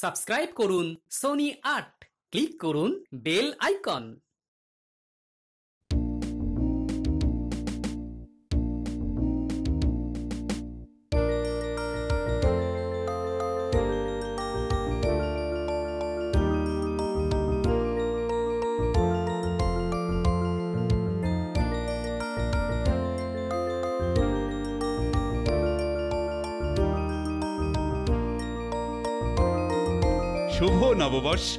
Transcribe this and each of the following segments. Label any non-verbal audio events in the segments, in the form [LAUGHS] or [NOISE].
Subscribe করুন Sony আট click করুন বেল আইকন। নববর্ষ।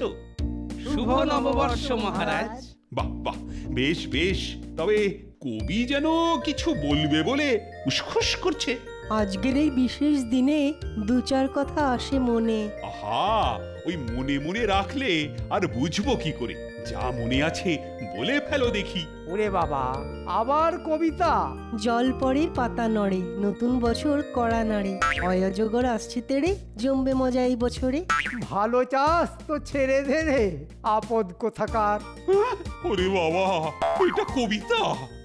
শুভ নববর্ষ মহারাজ। বাহ বাহ বেশ বেশ। তবে কবি যেন কিছু বলবে বলে উসখুস করছে। আজকের এই বিশেষ দিনে দু চার কথা আসে মনে। আহা ওই মনে মনে রাখলে আর বুঝব কি করে? যা মনে আছে বলে ফেলো দেখি। ওরে বাবা আবার কবিতা। জল পড়ে পাতা নড়ে নতুন বছর কড়া নাড়ে। অয়জগর আসছে তেড়ে জমবে মজা এই বছরে। ভালো চাস তো ছেড়ে দে রে আপদ কোথাকার। ওরে বাবা এটা কবিতা?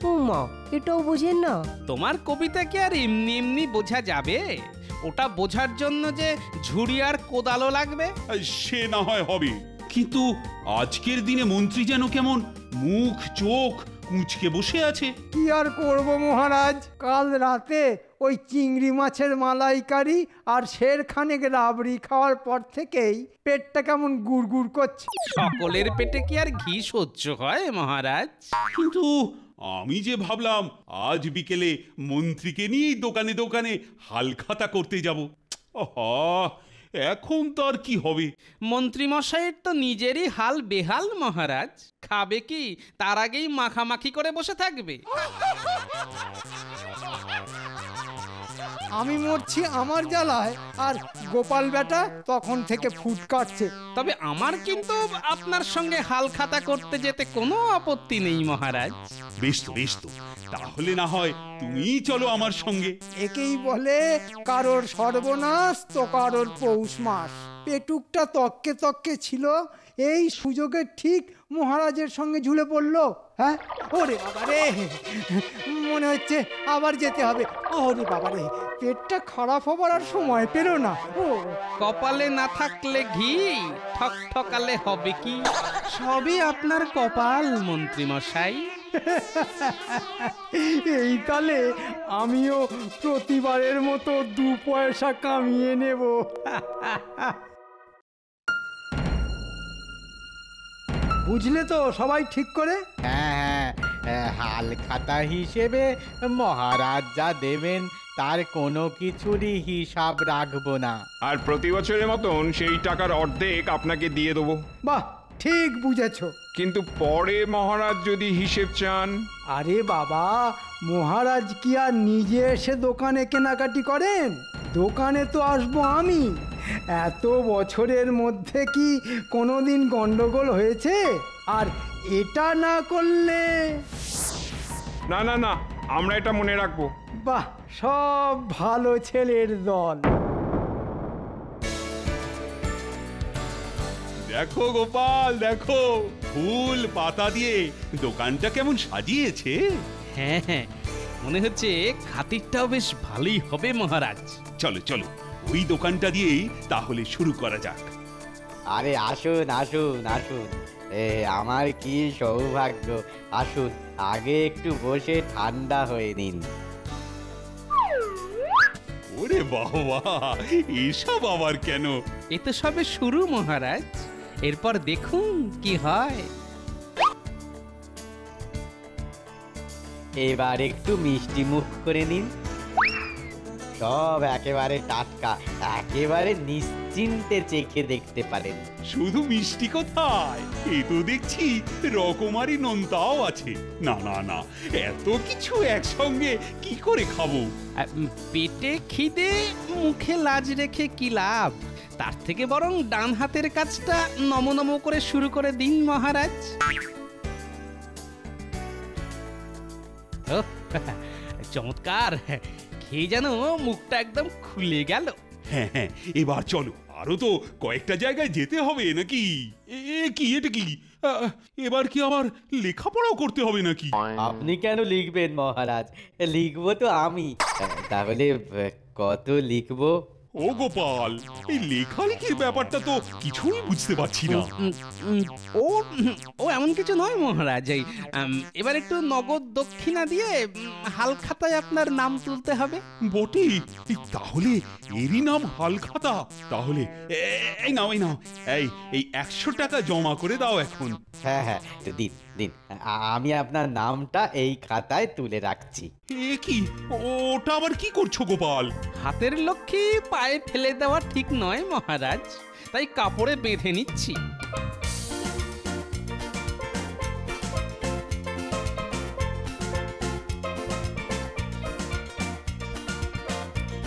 উমা এটাও বোঝেন না। তোমার কবিতা কি আর এমনি এমনি বোঝা যাবে? ওটা বোঝার জন্য যে ঝুড়ি আর কোদালও লাগবে? সে না হয় হবে। কিন্তু আজকের দিনে মন্ত্রী যেন কেমন মুখ চোখ কুঁচকে বসে আছে। কি আর করব মহারাজ? কাল রাতে ওই চিংড়ি মাছের মালাইকারি আর শের খানেক রাবড়ি খাওয়ার পর থেকেই পেটটা কেমন গুড়গুড় করছে। সকলের পেটে কি আর ঘি সহ্য হয় মহারাজ? কিন্তু আমি যে ভাবলাম আজ বিকেলে মন্ত্রীকে নিয়েই দোকানে দোকানে হালখাতা করতে যাব। আহা! এখন তো আর কি হবে? মন্ত্রীমশাইয়ের তো নিজেরই হাল বেহাল মহারাজ। খাবে কি? তার আগেই মাখামাখি করে বসে থাকবে। [LAUGHS] আমি মরছি আমার জ্বালায় আর গোপাল বেটা তখন থেকে ফুট কাটছে। তবে আমার কিন্তু আপনার সঙ্গে হাল খাতা করতে যেতে কোনো আপত্তি নেই মহারাজ। বেশ তো বেশ তো। তাহলে না হয় তুমি চলো আমার সঙ্গে। একেই বলে কারোর সর্বনাশ তো কারোর পৌষ মাস। পেটুকটা তককে তককে ছিল এই সুযোগে ঠিক মহারাজের সঙ্গে ঝুলে পড়ল। হ্যাঁ? ওরে বাবা রে। মনে হচ্ছে আবার যেতে হবে। ওরে বাবা রে পেটটা খারাপ হবার আর সময় পেল না। ও। কপালে না থাকলে ঘি ঠক ঠকালে হবে কি? সবই আপনার কপাল মন্ত্রীমশাই এই তালে আমিও প্রতিবারের মতো দু পয়সা কামিয়ে নেব। বুঝলে তো সবাই ঠিক করে? হ্যাঁ হ্যাঁ হাল খাতা হিসেবে মহারাজ যা দেবেন তার কোনো কিছুরই হিসাব রাখব না। আর প্রতি বছরের মতন সেই টাকার অর্ধেক আপনাকে দিয়ে দেবো। বাহ ঠিক বুঝেছ। কিন্তু পরে মহারাজ যদি হিসেব চান? আরে বাবা মহারাজ কি আর নিজে এসে দোকানে কেনাকাটি করেন? দোকানে তো আসব আমি। এত বছরের মধ্যে কি কোনোদিন গন্ডগোল হয়েছে? আর এটা না করলে? না না না আমরা এটা মনে রাখব। বাহ সব ভালো ছেলের দল। দেখো গোপাল দেখো ফুল পাতা দিয়ে দোকানটা কেমন সাজিয়েছে। হ্যাঁ হ্যাঁ মনে হচ্ছে খাতিরটাও বেশ ভালোই হবে মহারাজ। চলো চলো ওই দোকানটা দিয়েই তাহলে শুরু করা যাক। আরে আসুন আসুন আসুন। এ আমার কি সৌভাগ্য। আসুন আগে একটু বসে ঠান্ডা হয়ে নিন। ওরে বাবা এসব আবার কেন? এ তো সবে শুরু মহারাজ। এরপর দেখুন কি হয়। এবার একটু মিষ্টি মুখ করে নিন। সব একেবারে টাটকা একেবারে নিশ্চিন্তে চেখে দেখতে পারেন। শুধু মিষ্টি কোথায়? এ তো দেখছি রকমারি নোনতাও আছে। না না না এত কিছু একসঙ্গে কি করে খাব? আহ, উম, পেটে খিদে মুখে লাজ রেখে কি লাভ? তার থেকে বরং ডান হাতের কাজটা নম নম করে শুরু করে দিন মহারাজ। ওহ, [LAUGHS] চমৎকার। খেয়ে যেন মুখটা একদম খুলে গেল। হ্যাঁ হ্যাঁ এবার চলো। আরও তো কয়েকটা জায়গায় যেতে হবে নাকি? এ কি এটা কি? এবার কি আবার লেখাপড়াও করতে হবে নাকি? আপনি কেন লিখবেন মহারাজ? লিখব তো আমি। তাহলে কত লিখব? ও গোপাল এই লেখালেখির ব্যাপারটা তো কিছুই বুঝতে পারছি না। ও ও এমন কিছু নয় মহারাজ এই উম, এবার একটু নগদ দক্ষিণা দিয়ে উম, হালখাতায় আপনার নাম তুলতে হবে। বটে এই তাহলে এরই নাম হালখাতা? তাহলে এ- এই নাও এই নাও এই এই একশো টাকা জমা করে দাও এখন। হ্যাঁ হ্যাঁ তো দিন। দিন। আমি আপনার নামটা এই খাতায় তুলে রাখছি। এ কি? ওটা আবার কি করছ গোপাল? হাতের লক্ষ্মী পায়ে ফেলে দেওয়া ঠিক নয় মহারাজ। তাই কাপড়ে বেঁধে নিচ্ছি।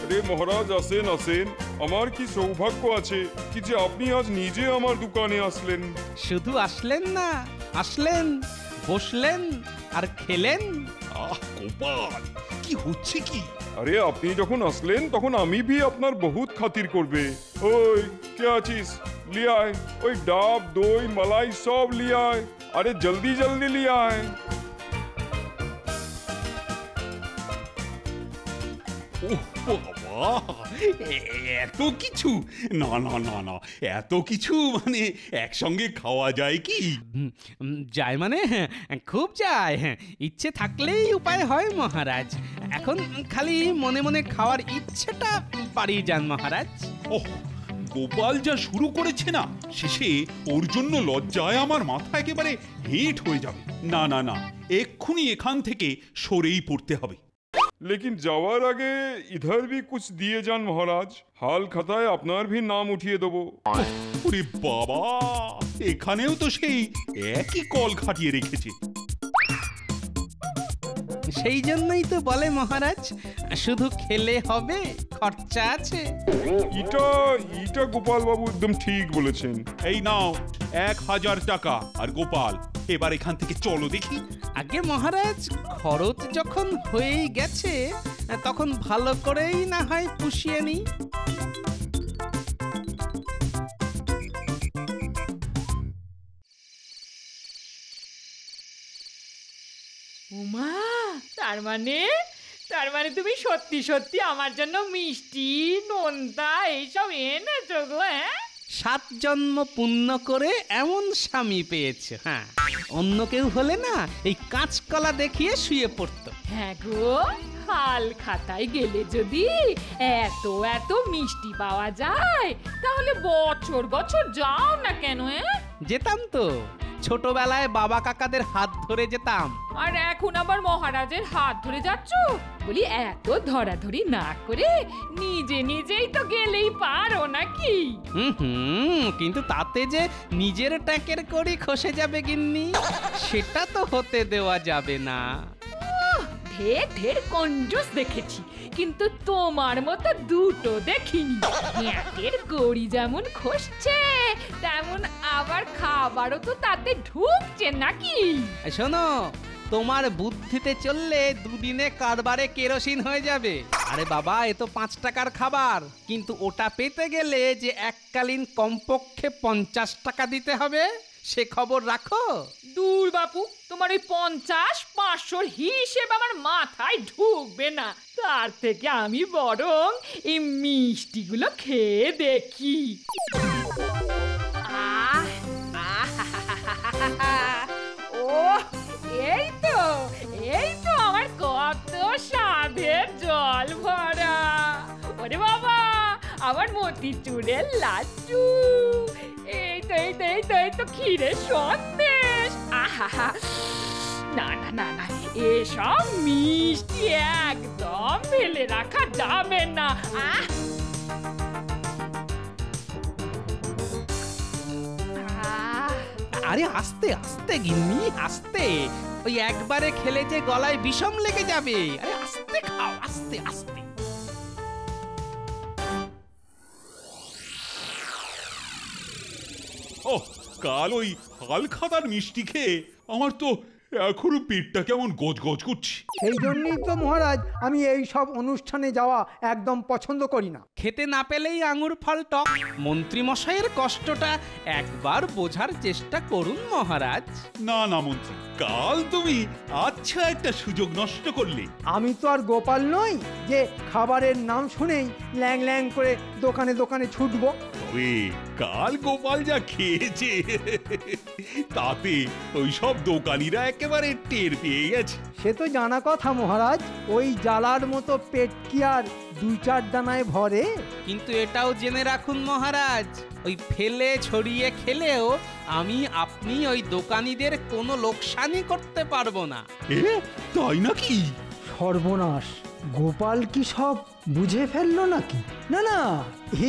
আরে মহারাজ আসেন আসেন। আমার কি সৌভাগ্য আছে কি যে আপনি আজ নিজে আমার দোকানে আসলেন? শুধু আসলেন না আসলেন বসলেন আর খেলেন। আহ গোপাল কি হচ্ছে কি? আরে আপনি যখন আসলেন তখন আমি ভি আপনার বহুত খাতির করবে। ওই কে আছিস? লিয়ায় ওই ডাব দই মালাই সব লিয়ায় আরে জলদি জলদি লিয়ায় ওহ বাবা। এ- এত কিছু? না না না না এত কিছু মানে একসঙ্গে খাওয়া যায় কি? যায় মানে? হ্যাঁ, খুব যায়। হ্যাঁ ইচ্ছে থাকলেই উপায় হয় মহারাজ। এখন খালি মনে মনে খাওয়ার ইচ্ছেটা বাড়িয়ে যান মহারাজ। ওহ গোপাল যা শুরু করেছে না শেষে ওর জন্য লজ্জায় আমার মাথা একেবারে হেট হয়ে যাবে। না না না এক্ষুনি এখান থেকে সরেই পড়তে হবে। लेकिन যাওয়ার আগে ইধার ভি কুছ দিয়ে যান মহারাজ হাল খাতায় আপনার ভি নাম উঠিয়ে দেবো ওরে বাবা এখানেও তো সেই একই কল খাটিয়ে রেখেছে সেই জন্যই তো বলে মহারাজ শুধু খেলে হবে খরচা আছে ইটা ইটা গোপাল বাবু একদম ঠিক বলেছেন এই নাও এক হাজার টাকা আর গোপাল এবার এখান থেকে চলো দেখি আগে মহারাজ, খরচ যখন হয়েই গেছে, তখন ভালো করেই না হয় পুষিয়ে নিই। উমা, তার মানে? তার মানে তুমি সত্যি সত্যি আমার জন্য মিষ্টি, নোনতা, এইসব এনেছো গো হ্যাঁ? সাত জন্ম পূর্ণ করে এমন স্বামী পেয়েছে হ্যাঁ। অন্য কেউ হলে না এই কাঁচকলা দেখিয়ে শুয়ে পড়তো। হ্যাঁ গো। হাল খাতায় গেলে যদি এত এত মিষ্টি পাওয়া যায় তাহলে বছর বছর যাও না কেন যেতাম তো। ছোটবেলায় বাবা কাকাদের হাত ধরে যেতাম। আর এখন আবার মহারাজের হাত ধরে যাচ্ছ? বলি এত ধরাধরি না করে নিজে নিজেই তো গেলেই পারো নাকি? হুম হুম কিন্তু তাতে যে নিজের ট্যাকের করি খসে যাবে গিন্নি সেটা তো হতে দেওয়া যাবে না। ঢের ঢের কঞ্জুস দেখেছি, কিন্তু তোমার মতো দুটো দেখিনি। একের কড়ি যেমন খসছে, তেমন আবার খাবারও তো তাতে ঢুকছে নাকি? শোনো, তোমার বুদ্ধিতে চললে দুদিনে কারবারে কেরোসিন হয়ে যাবে। আরে বাবা, এ তো পাঁচ টাকার খাবার। কিন্তু ওটা পেতে গেলে যে এককালীন কমপক্ষে পঞ্চাশ টাকা দিতে হবে। সে খবর রাখো। দূর বাপু, তোমার ওই পঞ্চাশ পাঁচশোর হিসেব আমার মাথায় ঢুকবে না। তার থেকে আমি বরং এই মিষ্টিগুলো খেয়ে দেখি। ও, এই তো এই তো আমার কত স্বাদের জল ভরা। ওরে বাবা! আমার মতিচুরের লাড্ডু এই তো এই তো এই তো এই তো ক্ষীরের সন্দেশ। আহা না না না এসব মিষ্টি একদম ফেলে রাখা যাবে না। আহ! আরে আস্তে আস্তে, গিন্নি, আস্তে। ওই একবারে খেলে যে গলায় বিষম লেগে যাবে। আরে আস্তে খাও, আস্তে আস্তে। ও কাল ওই হালখাতার মিষ্টি খেয়ে আমার তো এখনও পেটটা কেমন গজগজ করছে। সেই জন্যই তো মহারাজ আমি এই সব অনুষ্ঠানে যাওয়া একদম পছন্দ করি না। খেতে না পেলেই আঙুর ফল টক। মন্ত্রী মশাইয়ের কষ্টটা একবার বোঝার চেষ্টা করুন মহারাজ। না না মন্ত্রী কাল তুমি আচ্ছা একটা সুযোগ নষ্ট করলে। আমি তো আর গোপাল নই যে খাবারের নাম শুনেই ল্যাং ল্যাং করে দোকানে দোকানে ছুটবো। তবে কাল গোপাল যা খেয়েছে। তাতে ওই সব দোকানিরা একেবারে টের পেয়ে গেছে। সে তো জানা কথা মহারাজ। ওই জ্বালার মতো পেট কি আর দুই চার দানায় ভরে? কিন্তু এটাও জেনে রাখুন মহারাজ ওই ফেলে ছড়িয়ে খেলেও আমি আপনি ওই দোকানিদের কোনো লোকসানই করতে পারব না। এ তাই নাকি? সর্বনাশ। গোপাল কি সব বুঝে ফেলল নাকি? না না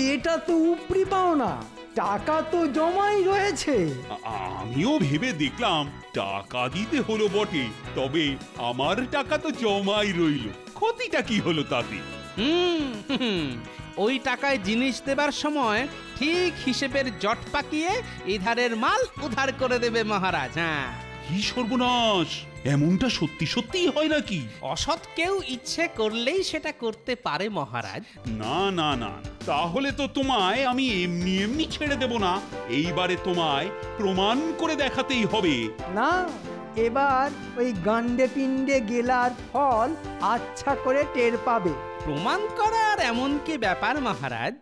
এটা তো উপরি পাও না টাকা তো জমাই রয়েছে। আ- আমিও ভেবে দেখলাম টাকা দিতে হলো বটে তবে আমার টাকা তো জমাই রইল। ক্ষতিটা কি হলো তাতে? হুম হুম, ওই টাকায় জিনিস দেবার সময় ঠিক হিসেবের জট পাকিয়ে ইধারের মাল উধার করে দেবে মহারাজ হ্যাঁ। কি সর্বনাশ! এমনটা সত্যি সত্যিই হয় নাকি? অসৎ কেউ ইচ্ছে করলেই সেটা করতে পারে মহারাজ। না না না তাহলে তো তোমায় আমি এমনি এমনি ছেড়ে দেব না। এইবারে তোমায় প্রমাণ করে দেখাতেই হবে। না এবার ওই গান্ডে পিণ্ডে গেলার ফল আচ্ছা করে টের পাবে। প্রমাণ করার এমন কি ব্যাপার মহারাজ।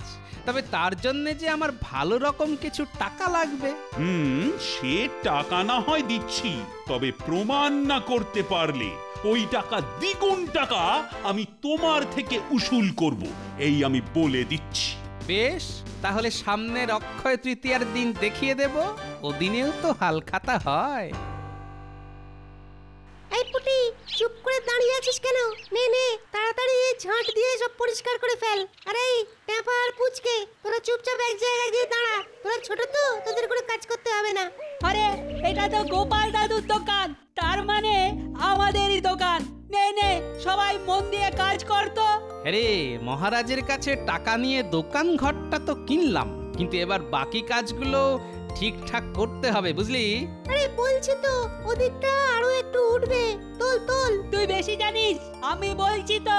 তবে তার জন্য যে আমার ভালো রকম কিছু টাকা লাগবে। হুম সে টাকা না হয় দিচ্ছি তবে প্রমাণ না করতে পারলে ওই টাকা দ্বিগুণ টাকা আমি তোমার থেকে উসুল করব এই আমি বলে দিচ্ছি। বেশ তাহলে সামনের অক্ষয় তৃতীয়ার দিন দেখিয়ে দেব ও দিনেও তো হালখাতা হয়। এই পুটি চুপ করে দাঁড়িয়ে আছিস কেন? নে নে তাড়াতাড়ি এই ঝাঁট দিয়ে সব পরিষ্কার করে ফেল। আরে এই ট্যাপা আর পুচকে তোরা চুপচাপ এক জায়গায় গিয়ে দাঁড়া। তোরা ছোট তো তোদের কোনো কাজ করতে হবে না। আরে এটা তো গোপাল দাদুর দোকান। তার মানে আমাদেরই দোকান। নে নে সবাই মন দিয়ে কাজ করতো আরে মহারাজের কাছে টাকা নিয়ে দোকান ঘরটা তো কিনলাম। কিন্তু এবার বাকি কাজগুলো ঠিকঠাক করতে হবে বুঝলি? আরে বলছি তো ওদিকটা আরও একটু উঠবে। তোল তোল। তুই বেশি জানিস আমি বলছি তো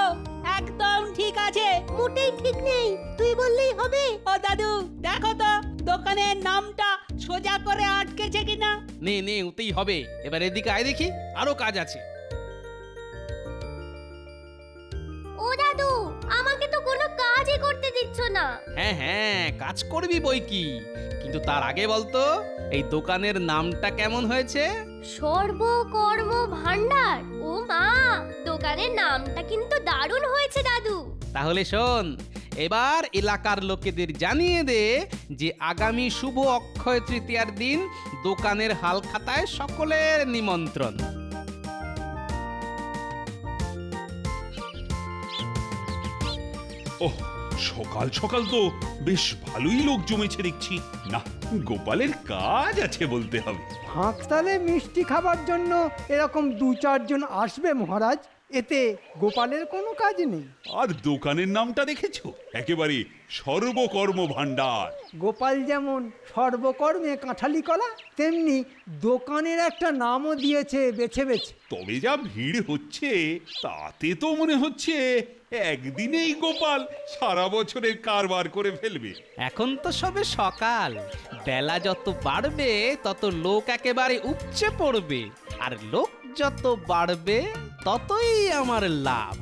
একদম ঠিক আছে। মোটেই ঠিক নেই তুই বললেই হবে। ও দাদু দেখো তো দোকানের নামটা সোজা করে আটকেছে কিনা। নে নে ওতেই হবে। এবার এদিকে আয় দেখি আরও কাজ আছে। ও দাদু আমাকে তো কোনো কাজই করতে দিচ্ছ না। হ্যাঁ হ্যাঁ কাজ করবি বই কি? কিন্তু তার আগে বলতো এই দোকানের নামটা কেমন হয়েছে? সর্বকর্ম ভান্ডার ও মা দোকানের নামটা কিন্তু দারুণ হয়েছে দাদু। তাহলে শোন এবার এলাকার লোকেদের জানিয়ে দে যে আগামী শুভ অক্ষয় তৃতীয়ার দিন দোকানের হালখাতায় সকলের নিমন্ত্রণ। ওহ সকাল সকাল তো বেশ ভালোই লোক জমেছে দেখছি। না গোপালের কাজ আছে বলতে হবে। হাঁকতালে মিষ্টি খাবার জন্য এরকম দু চারজন আসবে মহারাজ এতে গোপালের কোনো কাজ নেই। আর দোকানের নামটা দেখেছ? একেবারে সর্বকর্ম ভাণ্ডার। গোপাল যেমন সর্বকর্মে কাঁঠালি কলা তেমনি দোকানের একটা নামও দিয়েছে বেছে বেছে। তবে যা ভিড় হচ্ছে তাতে তো মনে হচ্ছে একদিনেই গোপাল সারা বছরের কারবার করে ফেলবে। এখন তো সবে সকাল। বেলা যত বাড়বে তত লোক একেবারে উপচে পড়বে। আর লোক যত বাড়বে ততই আমার লাভ।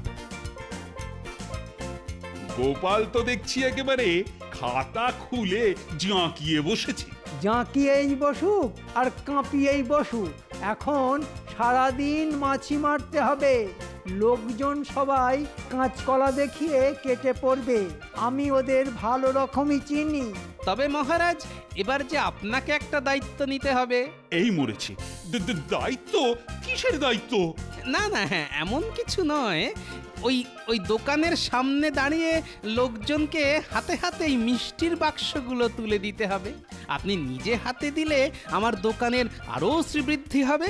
গোপাল তো দেখছি একেবারে খাতা খুলে জাঁকিয়ে বসেছে। জাঁকিয়েই বসুক আর কাঁপিয়েই বসুক। এখন সারাদিন মাছি মারতে হবে। লোকজন সবাই কাঁচকলা দেখিয়ে কেটে পড়বে। আমি ওদের ভালো রকমই চিনি। তবে মহারাজ এবার যে আপনাকে একটা দায়িত্ব নিতে হবে। এই মরেছি। দ- দ- দায়িত্ব? কিসের দায়িত্ব? না না হ্যাঁ এমন কিছু নয়। ওই ওই দোকানের সামনে দাঁড়িয়ে লোকজনকে হাতে হাতে এই মিষ্টির বাক্সগুলো তুলে দিতে হবে। আপনি নিজে হাতে দিলে আমার দোকানের আরও শ্রীবৃদ্ধি হবে।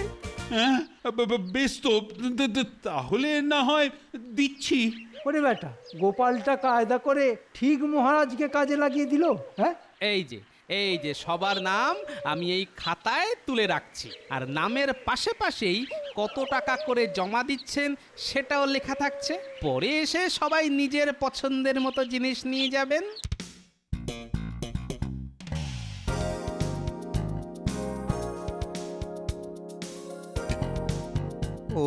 হ্যাঁ বেশ তো। তাহলে না হয় দিচ্ছি। ওরে বেটা গোপালটা কায়দা করে ঠিক মহারাজকে কাজে লাগিয়ে দিল হ্যাঁ? এই যে এই যে সবার নাম আমি এই খাতায় তুলে রাখছি। আর নামের পাশে পাশেই কত টাকা করে জমা দিচ্ছেন সেটাও লেখা থাকছে। পরে এসে সবাই নিজের পছন্দের মতো জিনিস নিয়ে যাবেন। ও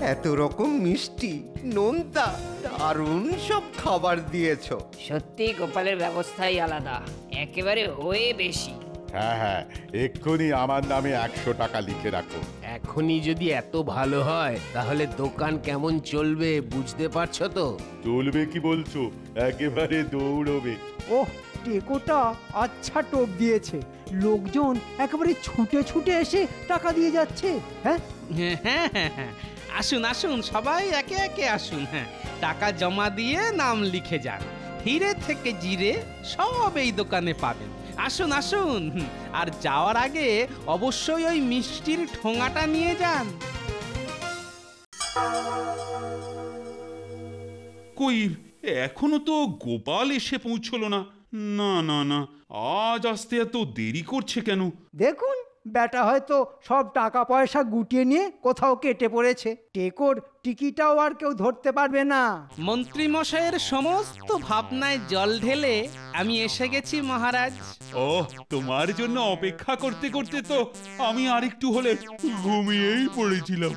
এত রকম মিষ্টি নোনতা দারুণ সব খাবার দিয়েছ। সত্যি গোপালের ব্যবস্থাই আলাদা একেবারে হয়ে বেশি। হ্যাঁ হ্যাঁ এক্ষুনি আমার নামে একশো টাকা লিখে রাখো। এখনই যদি এত ভালো হয় তাহলে দোকান কেমন চলবে বুঝতে পারছ তো? চলবে কি বলছো? একেবারে দৌড়বে। ওহ টেকোটা আচ্ছা টোপ দিয়েছে। লোকজন একেবারে ছুটে ছুটে এসে টাকা দিয়ে যাচ্ছে হ্যাঁ? হ্যাঁ হ্যাঁ হ্যাঁ হ্যাঁ। আসুন আসুন সবাই একে একে আসুন হ্যাঁ। টাকা জমা দিয়ে নাম লিখে যান। হিরে থেকে জিরে সব এই দোকানে পাবেন। আসুন আসুন। আর যাওয়ার আগে অবশ্যই ওই মিষ্টির ঠোঙাটা নিয়ে যান। কই এখনও তো গোপাল এসে পৌঁছলো না। না না না। আজ আসতে এত দেরি করছে কেন? দেখুন ব্যাটা হয়তো সব টাকা পয়সা গুটিয়ে নিয়ে কোথাও কেটে পড়েছে। টেকোর টিকিটাও আর কেউ ধরতে পারবে না। মন্ত্রী মশাইয়ের সমস্ত ভাবনায় জল ঢেলে আমি এসে গেছি মহারাজ। ও তোমার জন্য অপেক্ষা করতে করতে তো আমি আরেকটু হলে ঘুমিয়েই পড়েছিলাম।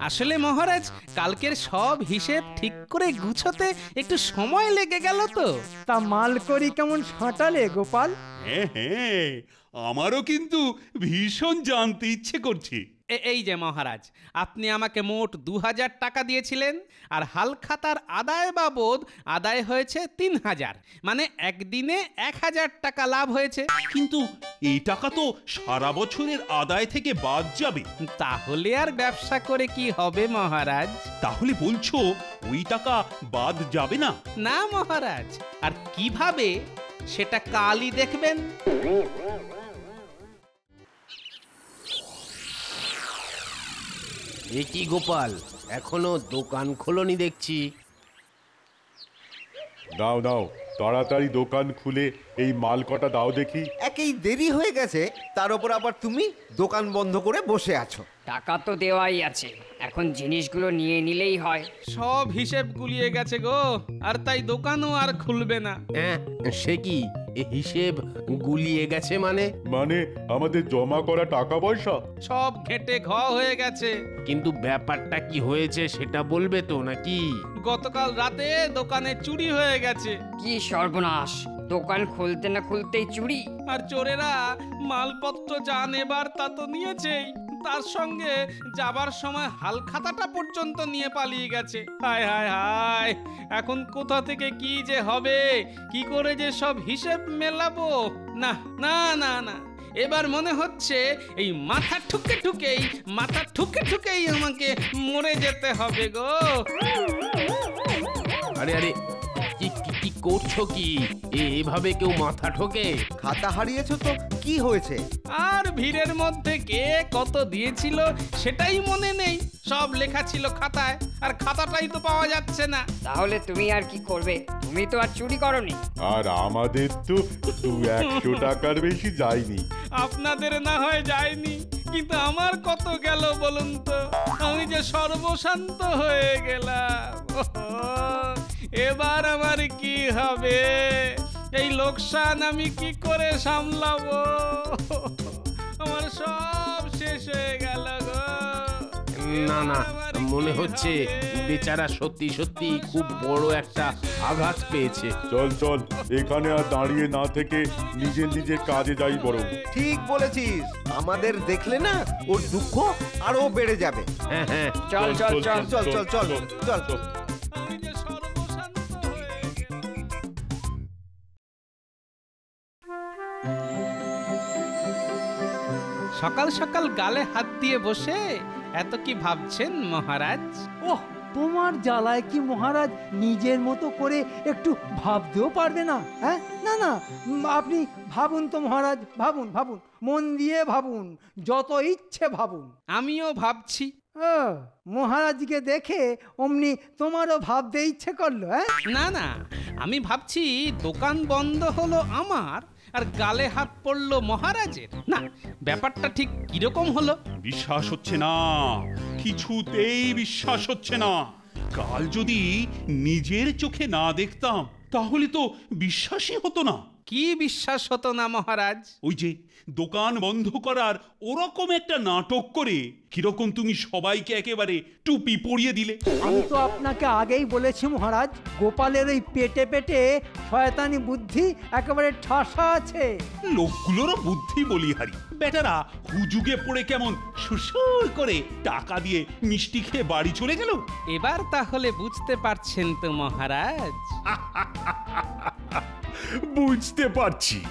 আসলে মহারাজ কালকের সব হিসেব ঠিক করে গুছোতে একটু সময় লেগে গেল তো। তা মাল করি কেমন সাঁটালে গোপাল? হ্যাঁ হ্যাঁ আমারও কিন্তু ভীষণ জানতে ইচ্ছে করছে। এই যে মহারাজ আপনি আমাকে মোট দু হাজার টাকা দিয়েছিলেন আর হালখাতার আদায় বাবদ আদায় হয়েছে তিন হাজার মানে একদিনে এক হাজার টাকা লাভ হয়েছে। কিন্তু এই টাকা তো সারা বছরের আদায় থেকে বাদ যাবে। তাহলে আর ব্যবসা করে কি হবে মহারাজ? তাহলে বলছো ওই টাকা বাদ যাবে না? না মহারাজ আর কীভাবে? সেটা কালই দেখবেন। এ কি গোপাল? এখনও দোকান খোলনি দেখছি। দাও দাও তাড়াতাড়ি দোকান খুলে এই মাল কটা দাও দেখি। একেই দেরি হয়ে গেছে তার উপর আবার তুমি দোকান বন্ধ করে বসে আছো। টাকা তো দেওয়াই আছে এখন জিনিসগুলো নিয়ে নিলেই হয়। সব হিসেব গুলিয়ে গেছে গো আর তাই দোকানও আর খুলবে না। হ্যাঁ সে কি? এ হিসেব গুলিয়ে গেছে মানে? মানে আমাদের জমা করা টাকা পয়সা সব ঘেটে ঘ হয়ে গেছে। কিন্তু ব্যাপারটা কি হয়েছে সেটা বলবে তো নাকি? গতকাল রাতে দোকানে চুরি হয়ে গেছে। কি সর্বনাশ দোকান খুলতে না খুলতেই চুরি? আর চোরেরা মালপত্র যা নেবার তা তো নিয়েছেই। তার সঙ্গে যাবার সময় হালখাতাটা পর্যন্ত নিয়ে পালিয়ে গেছে। হায় হায় হায়, এখন কোথা থেকে কি যে হবে? কি করে যে সব হিসেব মেলাবো? না না না না। এবার মনে হচ্ছে এই মাথা ঠুকে ঠুকেই, মাথা ঠুকে ঠুকেই আমাকে মরে যেতে হবে গো। আরে আরে করছ কি? এভাবে কেউ মাথা ঠোকে? খাতা হারিয়েছো তো কি হয়েছে? আর ভিড়ের মধ্যে কে কত দিয়েছিল সেটাই মনে নেই। সব লেখা ছিল খাতায় আর খাতাটাই তো পাওয়া যাচ্ছে না। তাহলে তুমি আর কি করবে? তুমি তো আর চুরি করনি। আর আমাদের তো দু একশো [LAUGHS] টাকার বেশি যায়নি। আপনাদের না হয় যায়নি কিন্তু আমার কত গেল বলুন তো? আমি যে সর্বশান্ত হয়ে গেলাম। এবার আমার কি হবে এই লোকসান আমি কি করে সামলাবো আমার সব শেষ হয়ে গেল গো না না মনে হচ্ছে বেচারা সত্যি সত্যি খুব বড় একটা আঘাত পেয়েছে চল চল এখানে আর দাঁড়িয়ে না থেকে নিজের নিজের কাজে যাই বরং ঠিক বলেছিস আমাদের দেখলে না ওর দুঃখ আরও বেড়ে যাবে হ্যাঁ হ্যাঁ চল চল চল চল চল চল চল সকাল সকাল গালে হাত দিয়ে বসে এত কি ভাবছেন মহারাজ? ওহ তোমার জ্বালায় কি মহারাজ নিজের মতো করে একটু ভাবতেও পারবে না হ্যাঁ? না না আপনি ভাবুন তো মহারাজ ভাবুন ভাবুন মন দিয়ে ভাবুন যত ইচ্ছে ভাবুন। আমিও ভাবছি। ও মহারাজকে দেখে অমনি তোমারও ভাবতে ইচ্ছে করল হ্যাঁ? না না আমি ভাবছি দোকান বন্ধ হলো আমার আর গালে হাত পড়ল মহারাজের। না, ব্যাপারটা ঠিক কীরকম হলো? বিশ্বাস হচ্ছে না, কিছুতেই বিশ্বাস হচ্ছে না। কাল যদি নিজের চোখে না দেখতাম, তাহলে তো বিশ্বাসই হতো না। কি বিশ্বাস হতো না মহারাজ? ওই যে দোকান বন্ধ করার ওরকম একটা নাটক করে কীরকম তুমি সবাইকে একেবারে টুপি পরিয়ে দিলে। আমি তো আপনাকে আগেই বলেছি মহারাজ গোপালের ওই পেটে পেটে শয়তানি বুদ্ধি একেবারে ঠাসা আছে। লোকগুলোরও বুদ্ধি বলিহারি বেটারা হুজুগে পড়ে কেমন সুসুর করে টাকা দিয়ে মিষ্টি খেয়ে বাড়ি চলে গেল? এবার তাহলে বুঝতে পারছেন তো মহারাজ? [LAUGHS] [LAUGHS] বুঝতে পারছি।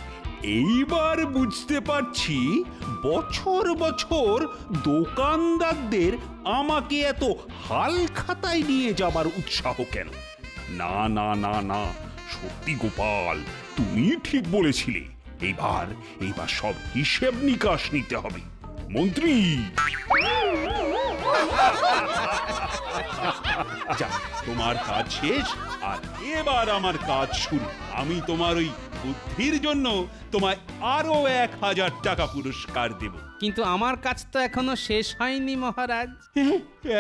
এইবার বুঝতে পারছি বছর বছর দোকানদারদের আমাকে এত হাল খাতায় নিয়ে যাবার উৎসাহ কেন? না না না না, সত্যি গোপাল, তুমি ঠিক বলেছিলে। এইবার এইবার সব হিসেব নিকাশ নিতে হবে। মন্ত্রী! তোমার কাজ শেষ আর এবার আমার কাজ শুরু। আমি তোমার ওই বুদ্ধির জন্য তোমায় আরও এক হাজার টাকা পুরস্কার দেব। কিন্তু আমার কাজ তো এখনও শেষ হয়নি মহারাজ।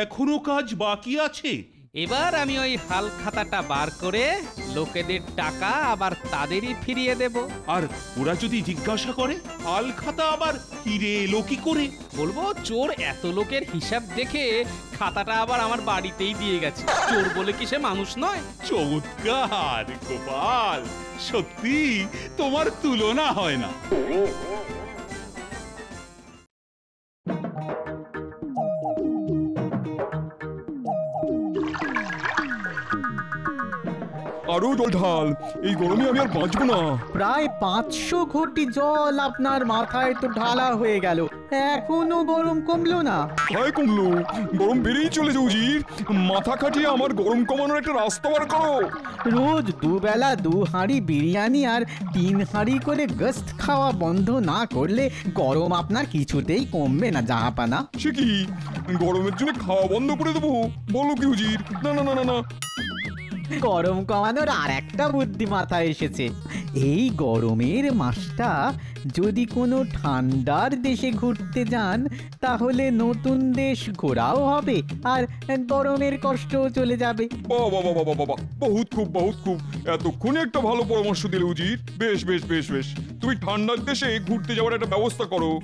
এখনও কাজ বাকি আছে। এবার আমি ওই হাল খাতাটা বার করে লোকেদের টাকা আবার তাদেরই ফিরিয়ে দেব। আর ওরা যদি জিজ্ঞাসা করে হাল খাতা আবার ফিরে এলো কি করে? বলব চোর এত লোকের হিসাব দেখে খাতাটা আবার আমার বাড়িতেই দিয়ে গেছে। চোর বলে কি সে মানুষ নয়? চমৎকার গোপাল। সত্যি তোমার তুলনা হয় না। আরও জল ঢাল। এই গরমে আমি আর বাঁচবো না। প্রায় পাঁচশো ঘটি জল আপনার মাথায় তো ঢালা হয়ে গেল। এখনও গরম কমলো না। ভয় কমলো। গরম বেড়েই চলেছে উজির। মাথা খাটিয়ে আমার গরম কমানোর একটা রাস্তা বার করো। রোজ দুবেলা দু হাঁড়ি বিরিয়ানি আর তিন হাঁড়ি করে গস্ত খাওয়া বন্ধ না করলে গরম আপনার কিছুতেই কমবে না জাহাপানা। সে কি? গরমের জন্য খাওয়া বন্ধ করে দেবো? বলো কি উজির। না না না না না। গরম কমানোর আর একটা বুদ্ধি মাথায় এসেছে। এই গরমের মাসটা যদি কোনো ঠান্ডার দেশে ঘুরতে যান, তাহলে নতুন দেশ ঘোরাও হবে আর গরমের কষ্টও চলে যাবে। বাবা বাবা বহুত খুব বহুত খুব। এতক্ষণে একটা ভালো পরামর্শ দিলে উজির বেশ বেশ বেশ বেশ। তুমি ঠান্ডার দেশে ঘুরতে যাওয়ার একটা ব্যবস্থা করো।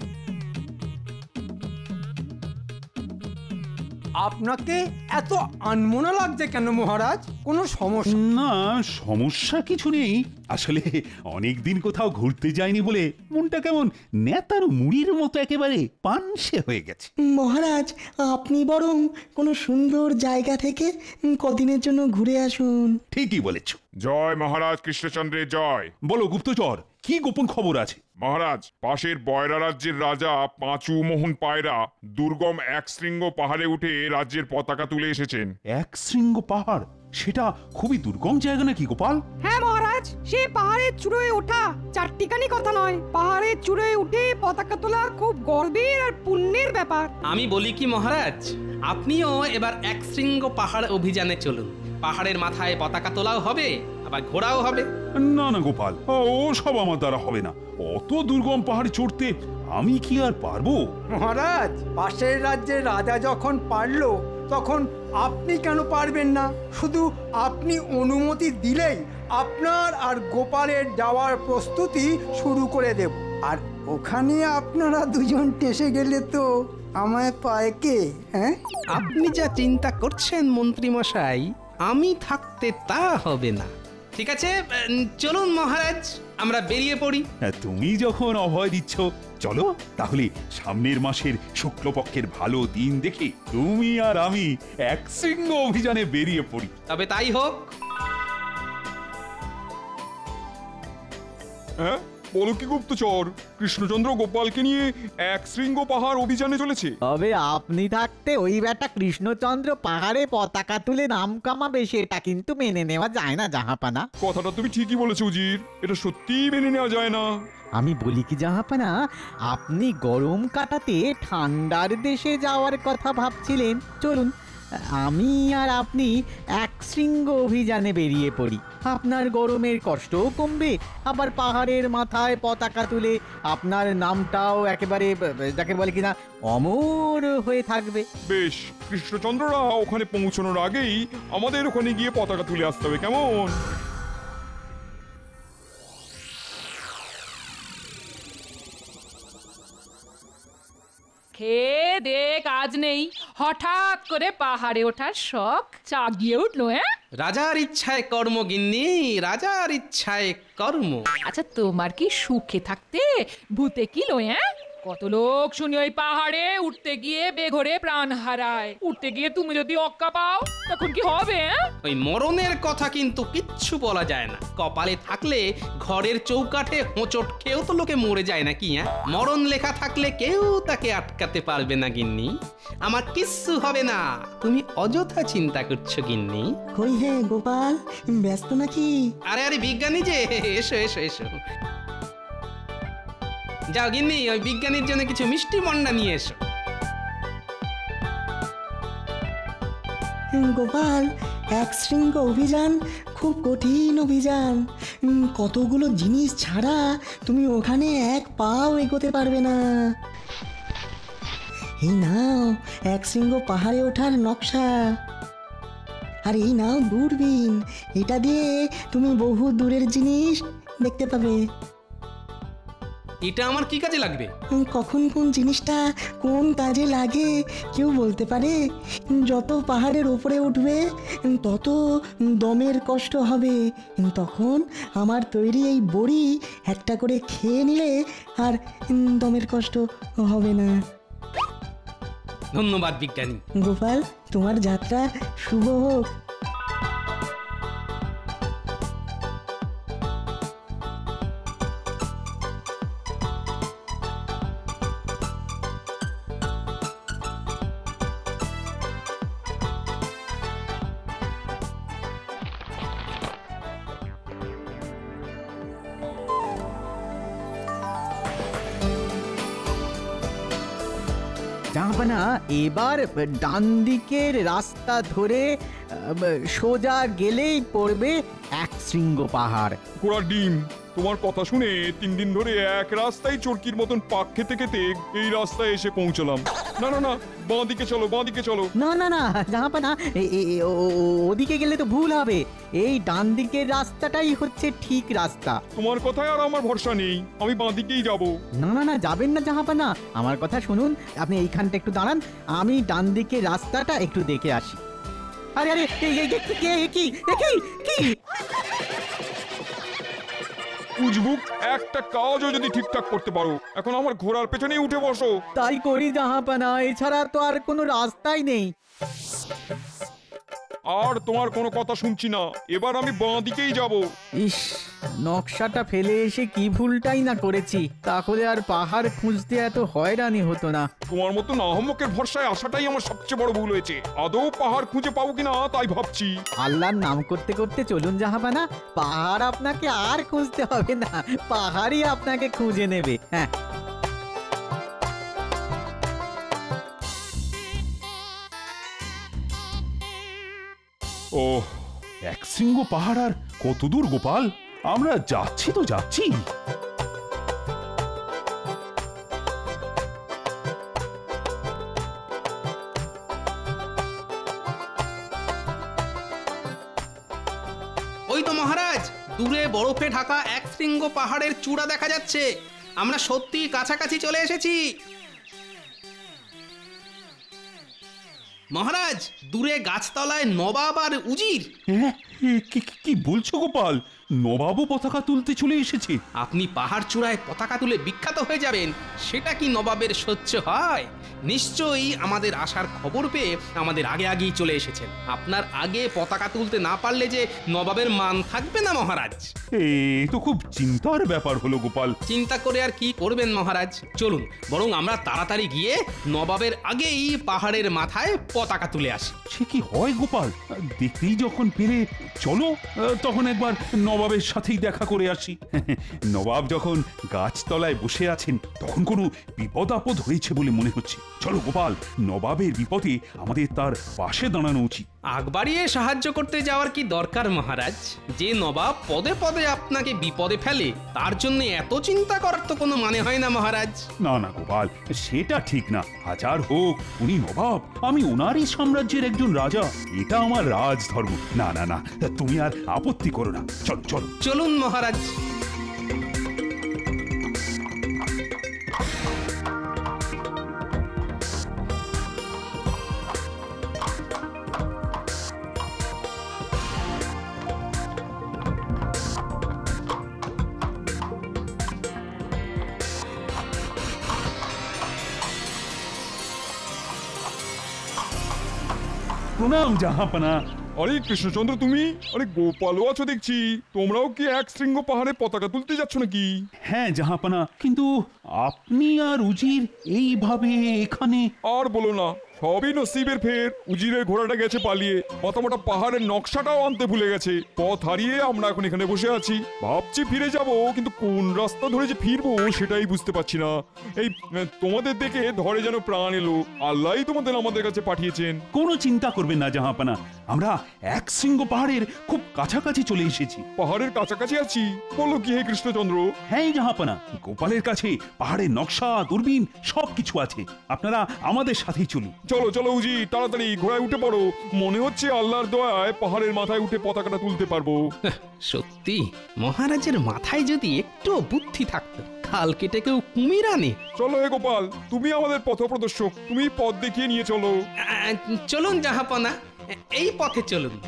আপনাকে এত আনমনা লাগছে কেন মহারাজ? কোনো সমস্যা? না সমস্যা কিছু নেই। আসলে অনেক দিন কোথাও ঘুরতে যায়নি বলে মনটা কেমন নেতার মুড়ির মতো একেবারে পানসে হয়ে গেছে। মহারাজ আপনি বরং কোনো সুন্দর জায়গা থেকে কদিনের জন্য ঘুরে আসুন। ঠিকই বলেছ। জয় মহারাজ কৃষ্ণচন্দ্রের জয়। বলো গুপ্তচর কি গোপন খবর আছে? মহারাজ পাশের বয়রা রাজ্যের রাজা পাঁচু মোহন পায়রা দুর্গম এক শৃঙ্গ পাহাড়ে উঠে রাজ্যের পতাকা তুলে এসেছেন। এক শৃঙ্গ পাহাড়? সেটা খুবই দুর্গম জায়গা নাকি গোপাল? হ্যাঁ মহারাজ সে পাহাড়ের চূড়োয় ওঠা চারটিখানি কথা নয়। পাহাড়ের চূড়োয় উঠে পতাকা তোলা খুব গর্বের আর পুণ্যের ব্যাপার। আমি বলি কি মহারাজ আপনিও এবার এক শৃঙ্গ পাহাড় অভিযানে চলুন। পাহাড়ের মাথায় পতাকা তোলাও হবে আবার ঘোরাও হবে? না না গোপাল ও সব আমার দ্বারা হবে না। অত দুর্গম পাহাড়ে চড়তে আমি কি আর পারব? মহারাজ পাশের রাজ্যের রাজা যখন পারল তখন আপনি কেন পারবেন না? শুধু আপনি অনুমতি দিলেই আপনার আর গোপালের যাওয়ার প্রস্তুতি শুরু করে দেব। আর ওখানে আপনারা দুজন টেসে গেলে তো আমায় পায় কে হ্যাঁ? আপনি যা চিন্তা করছেন মন্ত্রী মশাই আমি থাকতে তা হবে না। ঠিক আছে? চলুন মহারাজ আমরা বেরিয়ে পড়ি। হ্যাঁ, তুমি যখন অভয় দিচ্ছ চলো তাহলে সামনের মাসের শুক্লপক্ষের ভালো দিন দেখে তুমি আর আমি এক শৃঙ্গ অভিযানে বেরিয়ে পড়ি। তবে তাই হোক। হ্যাঁ? বলো কি গুপ্তচর কৃষ্ণচন্দ্র গোপালকে নিয়ে এক শৃঙ্গ পাহাড় অভিযানে চলেছে। তবে আপনি থাকতে ওই বেটা কৃষ্ণচন্দ্র পাহাড়ে পতাকা তুলে নাম কামাবে সেটা কিন্তু মেনে নেওয়া যায় না জাহাপানা। কথাটা তুমি ঠিকই বলেছ উজির। এটা সত্যিই মেনে নেওয়া যায় না। আমি বলি কি জাহাপানা আপনি গরম কাটাতে ঠান্ডার দেশে যাওয়ার কথা ভাবছিলেন। চলুন। আমি আর আপনি এক শৃঙ্গ অভিযানে বেরিয়ে পড়ি। আপনার গরমের কষ্টও কমবে, আবার পাহাড়ের মাথায় পতাকা তুলে আপনার নামটাও একেবারে যাকে বলে কিনা, অমর হয়ে থাকবে। বেশ, কৃষ্ণচন্দ্ররা ওখানে পৌঁছানোর আগেই আমাদের ওখানে গিয়ে পতাকা তুলে আসতে হবে, কেমন? খেয়ে দে কাজ নেই। হঠাৎ করে পাহাড়ে ওঠার শখ চাগিয়ে উঠল হ্যাঁ? রাজার ইচ্ছায় কর্ম গিন্নি। রাজার ইচ্ছায় কর্ম। আচ্ছা তোমার কি সুখে থাকতে ভূতে কিলো হ্যাঁ? কত লোক শুনি ওই পাহাড়ে উঠতে গিয়ে বেঘরে প্রাণ হারায়। উঠতে গিয়ে তুমি যদি অক্কা পাও তখন কি হবে হ্যাঁ? ওই মরণের কথা কিন্তু কিচ্ছু বলা যায় না। কপালে থাকলে ঘরের চৌকাঠে হোঁচট খেয়েও তো লোকে মরে যায় নাকি হ্যাঁ? মরণ লেখা থাকলে কেউ তাকে আটকাতে পারবে না গিন্নি। আমার কিচ্ছু হবে না। তুমি অযথা চিন্তা করছ গিন্নি। কই হে গোপাল ব্যস্ত নাকি? আরে আরে বিজ্ঞানী যে এসো এসো এসো। যাও গিন্নি, ওই বিজ্ঞানীর জন্য কিছু মিষ্টি মন্ডা নিয়ে এসো। গোপাল, এক শৃঙ্গ অভিযান, খুব কঠিন অভিযান। কতগুলো জিনিস ছাড়া তুমি ওখানে এক পাও এগোতে পারবে না। এই নাও, এক শৃঙ্গ পাহাড়ে ওঠার নকশা। আর এই নাও দূরবীন, এটা দিয়ে তুমি বহু দূরের জিনিস দেখতে পাবে। এটা আমার কি কাজে লাগবে? কখন কোন জিনিসটা কোন কাজে লাগে কেউ বলতে পারে। যত পাহাড়ের ওপরে উঠবে তত দমের কষ্ট হবে। তখন আমার তৈরি এই বড়ি একটা করে খেয়ে নিলে আর দমের কষ্ট হবে না। ধন্যবাদ বিজ্ঞানী। গোপাল তোমার যাত্রা শুভ হোক। এবার ডান দিকের রাস্তা ধরে সোজা গেলেই পড়বে এক শৃঙ্গ পাহাড়। ঘোড়া ডিম, তোমার কথা শুনে তিন দিন ধরে এক রাস্তায় চরকির মতন পাক খেতে খেতে এই রাস্তায় এসে পৌঁছলাম। না না না বাঁ দিকে চলো বাঁ দিকে চলো না না না এ- এ- এ- ও- ও- ওদিকে গেলে তো ভুল হবে এই ডান দিকের রাস্তাটাই হচ্ছে ঠিক রাস্তা তোমার কথায় আর আমার ভরসা নেই আমি বাঁ দিকেই যাব না না না যাবেন না জাহাপানা আমার কথা শুনুন আপনি এইখানটা একটু দাঁড়ান আমি ডান দিকের রাস্তাটা একটু দেখে আসি আরে আরে এই- এই- এই- কি কি এ কি কি উজবুক একটা কাজও যদি ঠিকঠাক করতে পারো এখন আমার ঘোড়ার পেছনেই উঠে বসো। তাই করি জাহাপানা এছাড়া তো আর কোনো রাস্তাই নেই। আর তোমার কোনো কথা শুনছি না। এবার আমি বাঁ দিকেই যাব। ইস নকশাটা ফেলে এসে কি ভুলটাই না করেছি। তাহলে আর পাহাড় খুঁজতে এত হয়রানি হতো না। তোমার মতন আহম্মকের ভরসায় আসাটাই আমার সবচেয়ে বড় ভুল হয়েছে। আদৌ পাহাড় খুঁজে পাবো কিনা তাই ভাবছি। আল্লাহর নাম করতে করতে চলুন জাহাপানা পাহাড় আপনাকে আর খুঁজতে হবে না। পাহাড়ই আপনাকে খুঁজে নেবে। হ্যাঁ। ও, এক শৃঙ্গ পাহাড় আর কত দূর, গোপাল? আমরা যাচ্ছি তো যাচ্ছি। ওই তো মহারাজ, দূরে বরফে ঢাকা এক শৃঙ্গ পাহাড়ের চূড়া দেখা যাচ্ছে। আমরা সত্যি কাছাকাছি চলে এসেছি। মহারাজ দূরে গাছতলায় নবাব আর উজির। হ্যাঁ কি কি- কি বলছো গোপাল? নবাবও পতাকা তুলতে চলে এসেছে। আপনি পাহাড় চূড়ায় পতাকা তুলে বিখ্যাত হয়ে যাবেন। সেটা কি নবাবের সহ্য হয়? নিশ্চয়ই আমাদের আসার খবর পেয়ে আমাদের আগে আগেই চলে এসেছেন। আপনার আগে পতাকা তুলতে না পারলে যে নবাবের মান থাকবে না মহারাজ। এ তো খুব চিন্তার ব্যাপার হলো গোপাল। চিন্তা করে আর কি করবেন মহারাজ? চলুন বরং আমরা তাড়াতাড়ি গিয়ে নবাবের আগেই পাহাড়ের মাথায় পতাকা তুলে আসি। সে কি হয় গোপাল? দেখতেই যখন পেরে চলো তখন একবার নবাবের সাথেই দেখা করে আসি। [LAUGHS] নবাব যখন গাছতলায় বসে আছেন, তখন কোনো বিপদ আপদ হয়েছে বলে মনে হচ্ছে। চলো গোপাল, নবাবের বিপদে আমাদের তার পাশে দাঁড়ানো উচিত। আগ বাড়িয়ে সাহায্য করতে যাওয়ার কি দরকার মহারাজ? যে নবাব পদে পদে আপনাকে বিপদে ফেলে তার জন্য এত চিন্তা করার তো কোনো মানে হয় না মহারাজ। না না গোপাল সেটা ঠিক না। হাজার হোক উনি নবাব আমি ওনারই সাম্রাজ্যের একজন রাজা এটা আমার রাজধর্ম। না না না তুমি আর আপত্তি করো না। চলো চলো। চলুন মহারাজ। প্রণাম জাহাপানা। আরে কৃষ্ণচন্দ্র তুমি? আরে গোপালও আছো দেখছি। তোমরাও কি এক শৃঙ্গ পাহাড়ে পতাকা তুলতে যাচ্ছ নাকি? হ্যাঁ জাহাপানা কিন্তু আপনি আর উজির এইভাবে এখানে আর বলো না সবই নসিবের ফের। উজিরের ঘোড়াটা গেছে পালিয়ে। পাহাড়ের নকশাটাও আনতে ভুলে গেছে। পথ হারিয়ে আমরা এখন এখানে বসে আছি। ভাবছি ফিরে যাব কিন্তু কোন রাস্তা ধরে যে ফিরবো সেটাই বুঝতে পারছি না। এই তোমাদের দেখে ধরে যেন প্রাণ এলো। আল্লাহই তোমাদের আমাদের কাছে পাঠিয়েছেন। কোনো চিন্তা করবেন না জাহাপানা। আমরা এক শৃঙ্গ পাহাড়ের খুব কাছাকাছি চলে এসেছি। পাহাড়ের কাছাকাছি আছি? বলো কি হে কৃষ্ণচন্দ্র? হ্যাঁ জাহাপানা। গোপালের কাছে পাহাড়ের নকশা দূরবীন সবকিছু আছে। আপনারা আমাদের সাথেই চলুন। চলো চলো উজি তাড়াতাড়ি ঘোড়ায় উঠে পড়ো। মনে হচ্ছে আল্লাহর দয়ায় পাহাড়ের মাথায় উঠে পতাকাটা তুলতে পারব। সত্যি? মহারাজের মাথায় যদি একটু বুদ্ধি থাকতো খাল কেটে কেউ কুমির আনে। চলো হে গোপাল তুমি আমাদের পথপ্রদর্শক তুমি পথ দেখিয়ে নিয়ে চলো। আহ, চলুন জাহাপনা এই পথে চলুন।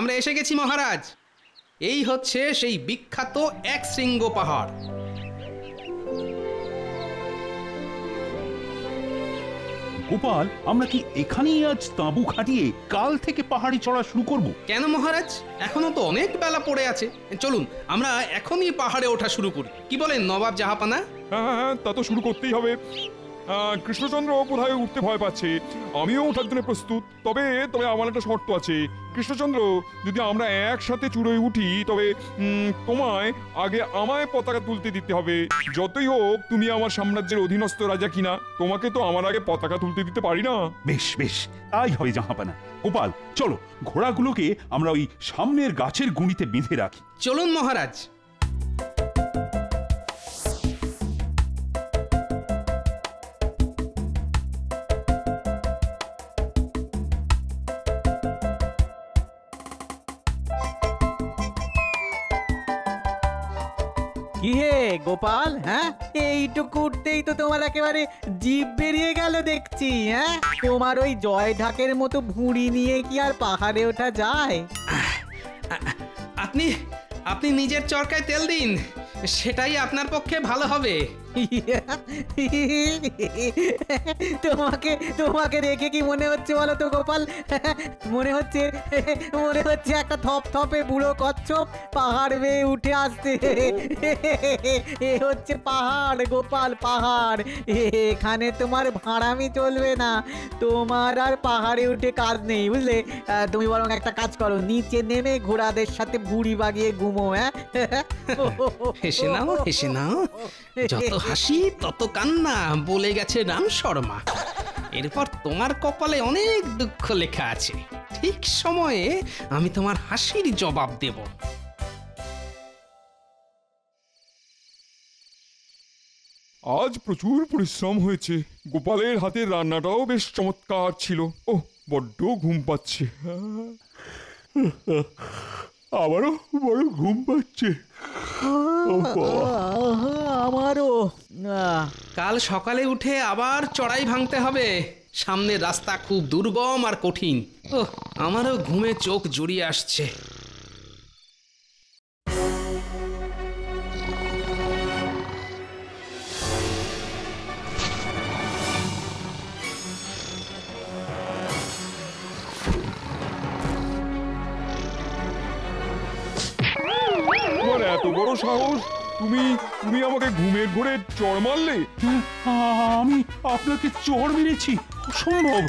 আমরা এসে গেছি মহারাজ। এই হচ্ছে সেই বিখ্যাত এক শৃঙ্গ পাহাড়। গোপাল আমরা কি এখানেই আজ তাঁবু খাটিয়ে কাল থেকে পাহাড়ে চড়া শুরু করব? কেন মহারাজ? এখনও তো অনেক বেলা পড়ে আছে। চলুন আমরা এখনই পাহাড়ে ওঠা শুরু করি। কি বলেন নবাব জাহাপানা? হ্যাঁ হ্যাঁ হ্যাঁ তা তো শুরু করতেই হবে। কৃষ্ণচন্দ্র বোধহয় উঠতে ভয় পাচ্ছে। আমিও ওঠার জন্য প্রস্তুত তবে তবে আমার একটা শর্ত আছে। কৃষ্ণচন্দ্র যদি আমরা একসাথে চুড়োয় উঠি তবে উম, তোমায় আগে আমায় পতাকা তুলতে দিতে হবে। যতই হোক তুমি আমার সাম্রাজ্যের অধীনস্থ রাজা কিনা তোমাকে তো আমার আগে পতাকা তুলতে দিতে পারি না। বেশ বেশ তাই হবে জাহাপানা। গোপাল চলো ঘোড়াগুলোকে আমরা ওই সামনের গাছের গুঁড়িতে বেঁধে রাখি। চলুন মহারাজ। কি গোপাল হ্যাঁ? এইটুকু উঠতেই তো তোমার একেবারে জীব বেরিয়ে গেল দেখছি হ্যাঁ? তোমার ওই জয় ঢাকের মতো ভুঁড়ি নিয়ে কি আর পাহাড়ে ওঠা যায়? আপনি আপনি নিজের চরকায় তেল দিন, সেটাই আপনার পক্ষে ভালো হবে। [LAUGHS] তোমাকে তোমাকে দেখে কি মনে হচ্ছে বলো তো গোপাল? [LAUGHS] মনে হচ্ছে [LAUGHS] মনে হচ্ছে একটা থপ থপে বুড়ো কচ্ছপ পাহাড় বেয়ে উঠে আসছে। এ হচ্ছে পাহাড় গোপাল, পাহাড়। এখানে তোমার ভাড়ামি চলবে না। তোমার আর পাহাড়ে উঠে কাজ নেই, বুঝলে? তুমি বরং একটা কাজ করো, নিচে নেমে ঘোড়াদের সাথে বুড়ি বাগিয়ে ঘুমো হ্যাঁ? হেসে নাও হেসে নাও। যত হাসি তত কান্না বলে গেছে রাম শর্মা। এরপর তোমার কপালে অনেক দুঃখ লেখা আছে। ঠিক সময়ে আমি তোমার হাসির জবাব দেব। আজ প্রচুর পরিশ্রম হয়েছে। গোপালের হাতের রান্নাটাও বেশ চমৎকার ছিল। ও বড্ড ঘুম পাচ্ছে। আবারও বড় ঘুম পাচ্ছে। আমারও। কাল সকালে উঠে আবার চড়াই ভাঙতে হবে। সামনের রাস্তা খুব দুর্গম আর কঠিন। আমারও ঘুমে চোখ জড়িয়ে আসছে। তোমার এত বড় সাহস? তুমি তুমি আমাকে ঘুমের ঘোরে চড় মারলে? আমি আপনাকে চড় মেরেছি। অসম্ভব।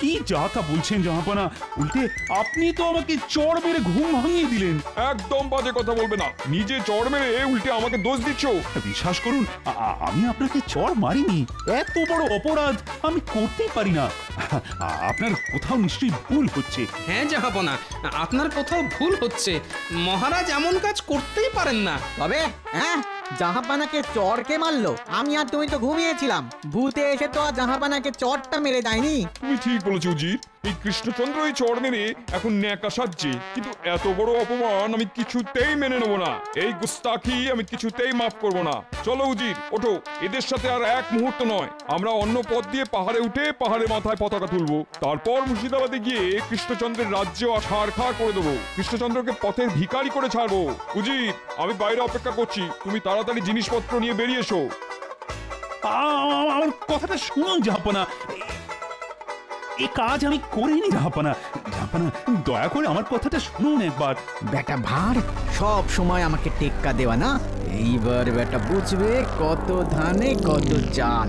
কি যা তা বলছেন জাহাপানা? উল্টে আপনি তো আমাকে চড় মেরে ঘুম ভাঙিয়ে দিলেন। একদম বাজে কথা বলবে না। নিজে চড় মেরে উল্টে আমাকে দোষ দিচ্ছ। বিশ্বাস করুন আমি আপনাকে চড় মারিনি। এত বড় অপরাধ আমি করতেই পারি না। আপনার কোথাও নিশ্চয়ই ভুল হচ্ছে। হ্যাঁ জাহাপনা আপনার কোথাও ভুল হচ্ছে। মহারাজ এমন কাজ করতেই পারেন না। তবে হ্যাঁ জাহাপানাকে চরকে মারলো। আমি আর তুমি তো ঘুমিয়েছিলাম। ভূতে এসে তো আর জাহাপানাকে চরটা মেরে দেয়নি। তুমি ঠিক বলেছ, উজির। এই কৃষ্ণচন্দ্র এই চড় মেরে এখন ন্যাকা সাজছে। কিন্তু এত বড় অপমান আমি কিছুতেই মেনে নেব না। এই গুস্তাখি আমি কিছুতেই মাফ করব না। চলো উজির, ওঠো। এদের সাথে আর এক মুহূর্ত নয়। আমরা অন্য পথ দিয়ে পাহাড়ে উঠে পাহাড়ে মাথায় পতাকা তুলবো। তারপর মুর্শিদাবাদে গিয়ে কৃষ্ণচন্দ্রের রাজ্য ছাড় খাড় করে দেবো। কৃষ্ণচন্দ্রকে পথের ভিকারি করে ছাড়বো। উজির, আমি বাইরে অপেক্ষা করছি। তুমি তাড়াতাড়ি জিনিসপত্র নিয়ে বেরিয়ে এসো। আমার কথাটা শুনুন, জাহাপানা। এই কাজ আমি করিনি ঝাপানা ঝাপানা দয়া করে আমার কথাটা শুনুন একবার। বেটা ভার সব সময় আমাকে টেক্কা দেওয়া না। এইবার বেটা বুঝবে কত ধানে কত চাল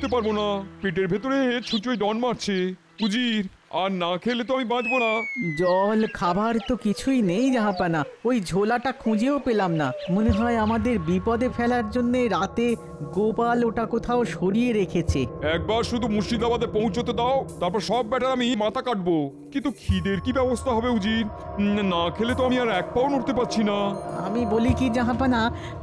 উঠতে পারব না। পেটের ভেতরে ছুঁচোয় ডন মারছে। উজির। আর না খেলে তো আমি বাঁচবো না। জল খাবার তো কিছুই নেই জাহাপানা। ওই ঝোলাটা খুঁজেও পেলাম না। মনে হয় আমাদের বিপদে ফেলার জন্য রাতে গোপাল ওটা কোথাও সরিয়ে রেখেছে। একবার শুধু মুর্শিদাবাদে পৌঁছতে দাও তারপর সব ব্যাটার আমি মাথা কাটবো। কিন্তু খিদের কি ব্যবস্থা হবে উজির? না খেলে তো আমি আর এক পাও নড়তে পারছি না। আমি বলি কি জাহাপানা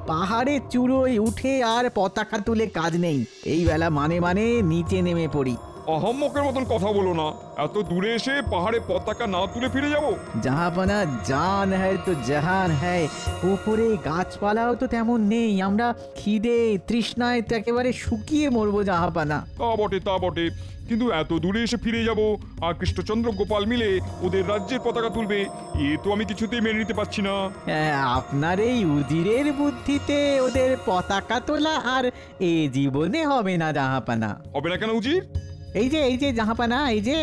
পাহাড়ে চূড়োয় উঠে আর পতাকা তুলে কাজ নেই। এই বেলা মানে মানে নিচে নেমে পড়ি। আহম্মকের মতন কথা বলো না। এত দূরে এসে পাহাড়ে পতাকা না তুলে ফিরে যাব? জাহাপানা জান হ্যায় তো জাহান হ্যায় উপরে গাছপালাও তো তেমন নেই আমরা খিদে তৃষ্ণায় তো একেবারে শুকিয়ে মরবো জাহাপানা। তা বটে তা বটে। কিন্তু এত দূরে এসে ফিরে যাব আর কৃষ্ণচন্দ্র গোপাল মিলে ওদের রাজ্যের পতাকা তুলবে এ তো আমি কিছুতেই মেনে নিতে পারছি না। আপনার এই উজিরের বুদ্ধিতে ওদের পতাকা তোলা আর এ জীবনে হবে না জাহাপানা। হবে না কেন উজির? এই যে এই যে, জাহাপানা, এই যে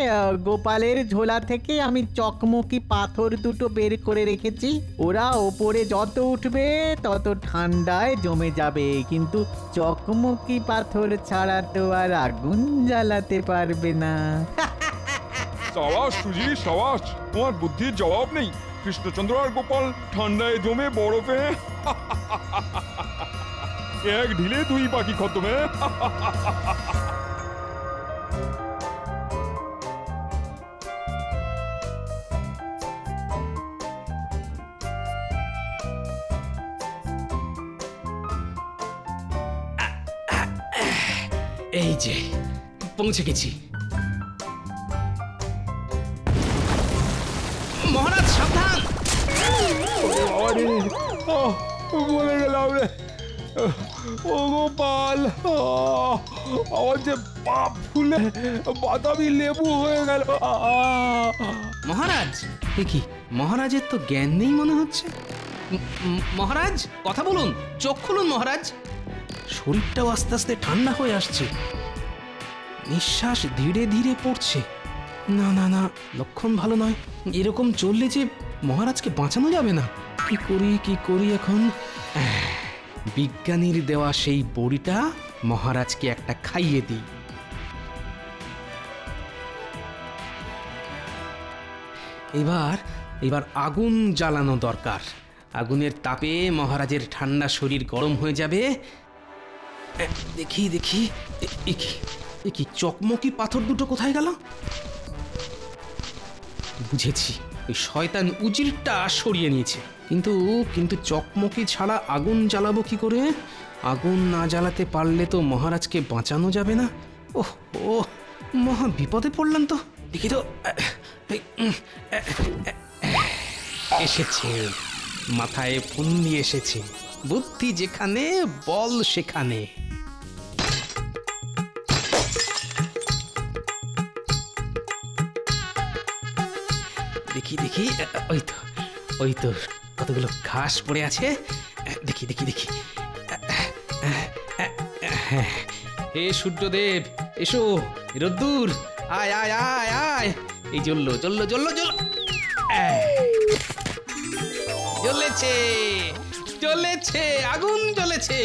গোপালের ঝোলা থেকে আমি চকমকি পাথর দুটো বের করে রেখেছি। ওরা ওপরে যত উঠবে, তত ঠান্ডায় জমে যাবে। কিন্তু চকমকি পাথর ছাড়া তো আর আগুন জ্বালাতে পারবে না। সাবাস, সুজি, সাবাস, তোমার বুদ্ধির জবাব নেই। কৃষ্ণচন্দ্র আর গোপাল ঠান্ডায় জমে বরফে। এক ঢিলে দুই পাখি খতমে। এই যে পৌঁছে গেছি। মহারাজ সাবধান! মরে গেলাম রে। ও গোপাল আমার যে পাপ ফুলে বাদামি লেবু হয়ে গেল। আহ, মহারাজ! কি? মহারাজের তো জ্ঞান নেই মনে হচ্ছে। মহারাজ কথা বলুন। চোখ খুলুন মহারাজ। শরীরটাও আস্তে আস্তে ঠান্ডা হয়ে আসছে। নিঃশ্বাস ধীরে ধীরে পড়ছে। না না না লক্ষণ ভালো নয়। এরকম চললে যে মহারাজকে বাঁচানো যাবে না। কি করি কি করি এখন? বিজ্ঞানীর দেওয়া সেই বড়িটা মহারাজকে একটা খাইয়ে দিই। এবার এবার আগুন জ্বালানো দরকার। আগুনের তাপে মহারাজের ঠান্ডা শরীর গরম হয়ে যাবে। দেখি দেখি কি- চকমকি পাথর দুটো কোথায় গেল? বুঝেছি, ওই শয়তান উজিরটা সরিয়ে নিয়েছে। কিন্তু কিন্তু চকমকি ছাড়া আগুন জ্বালাবো কি করে? আগুন না জ্বালাতে পারলে তো মহারাজকে বাঁচানো যাবে না। ওহ ও মহা বিপদে পড়লাম তো। দেখি তো এসেছে। মাথায় ফন্দি এসেছে। বুদ্ধি যেখানে, বল সেখানে। দেখি দেখি, ওই তো ওই তো কতগুলো ঘাস পড়ে আছে। দেখি দেখি দেখি। হ্যাঁ। হে সূর্যদেব, এসো, রোদ্দুর। আয় আয় আয় আয়। এই জ্বললো জ্বললো জ্বললো আহ, জ্বলেছে জ্বলেছে আগুন জ্বলেছে।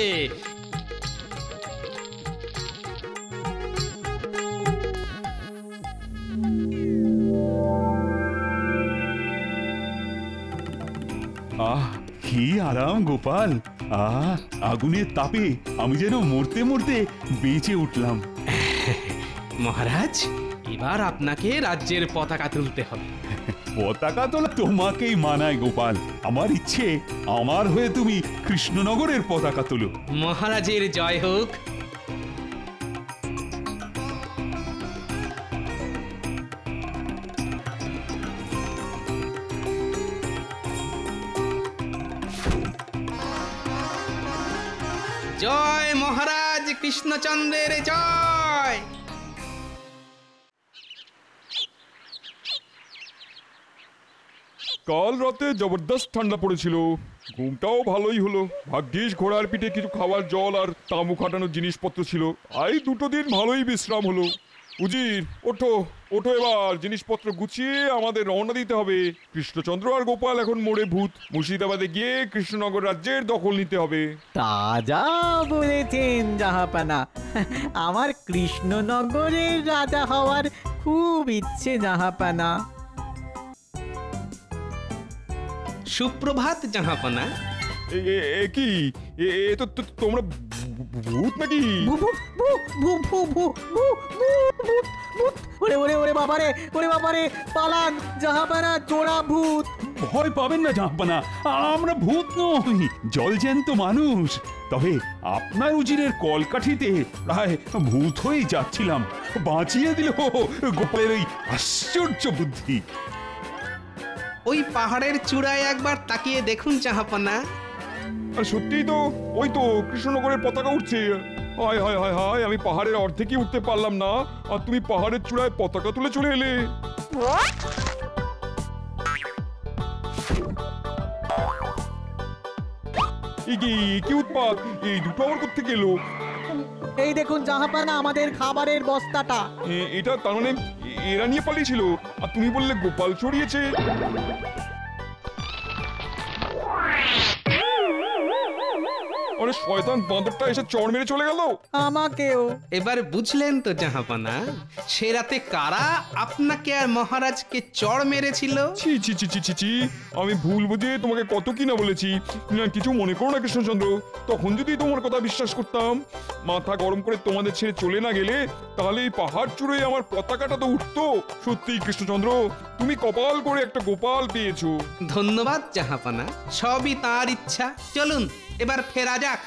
আহ কি আরাম গোপাল। আহ আগুনের তাপে আমি যেন মরতে মরতে বেঁচে উঠলাম। মহারাজ এবার আপনাকে রাজ্যের পতাকা তুলতে হবে। [LAUGHS] পতাকা তোলা তোমাকেই মানায় গোপাল। আমার ইচ্ছে আমার হয়ে তুমি কৃষ্ণনগরের পতাকা তুলো। মহারাজের জয় হোক। জয় মহারাজ কৃষ্ণচন্দ্রের জয়। কাল রাতে জবরদস্ত ঠান্ডা পড়েছিল। ঘুমটাও ভালোই হলো। ভাগ্যিস ঘোড়ার পিঠে কিছু খাবার জল আর তামু খাটানোর জিনিসপত্র ছিল। আই, দুটো দিন ভালোই বিশ্রাম হলো। উজির, ওঠো ওঠো এবার। জিনিসপত্র গুছিয়ে আমাদের রওনা দিতে হবে। কৃষ্ণচন্দ্র আর গোপাল এখন মোড়ে ভূত। মুর্শিদাবাদে গিয়ে কৃষ্ণনগর রাজ্যের দখল নিতে হবে। তা যা বলেছেন জাহাপানা। আমার কৃষ্ণনগরের রাজা হওয়ার খুব ইচ্ছে জাহাপানা। সুপ্রভাত জাহাপনা। কি? এ- তো তোমরা ভূত নাকি? ওরে ওরে ওরে বাবারে ওরে বাবারে পালান জাহাপানা চোরা ভূত। ভয় পাবেন না জাহাপানা আমরা ভূত নই জলজ্যান্ত মানুষ। তবে আপনার উজিরের কলকাঠিতে প্রায় ভূত হয়ে যাচ্ছিলাম। বাঁচিয়ে দিল গোপালের ওই আশ্চর্য বুদ্ধি। ওই পাহাড়ের চূড়ায় একবার তাকিয়ে দেখুন জাহাপনা আর সত্যিই তো ওই তো কৃষ্ণনগরের পতাকা উঠছে। হায় হায় হায় হায় আমি পাহাড়ের অর্ধেকই উঠতে পারলাম না আর তুমি পাহাড়ের চূড়ায় পতাকা তুলে চলে এলে। কি কি উৎপাত? এই দুটো আমার কোথেকে এলো? এই দেখুন জাহাপানা আমাদের খাবারের বস্তাটা। এটা তার মানে এরা নিয়ে পালিয়েছিল আর তুমি বললে গোপাল ছড়িয়েছে আরে শয়তান বাঁদরটা এসে চড় মেরে চলে গেল। আমাকেও। এবার বুঝলেন তো জাহাপনা সে রাতে কারা আপনাকে আর মহারাজকে চড় মেরেছিল? ছি ছি ছি ছি ছি ছি আমি ভুল বুঝে তোমাকে কত কি না বলেছি। না কিছু মনে করো না কৃষ্ণচন্দ্র। তখন যদি তোমার কথা বিশ্বাস করতাম মাথা গরম করে তোমাদের ছেড়ে চলে না গেলে তাহলে এই পাহাড় চূড়ে আমার পতাকাটা তো উঠতো। সত্যি কৃষ্ণচন্দ্র তুমি কপাল করে একটা গোপাল পেয়েছ। ধন্যবাদ জাহাপনা সবই তার ইচ্ছা। চলুন এবার ফেরা যাক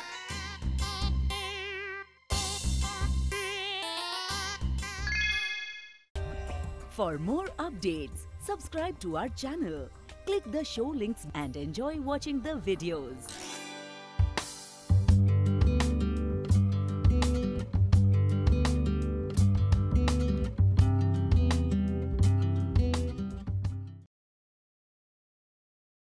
For more updates, subscribe to our channel, click the show links and enjoy watching the videos.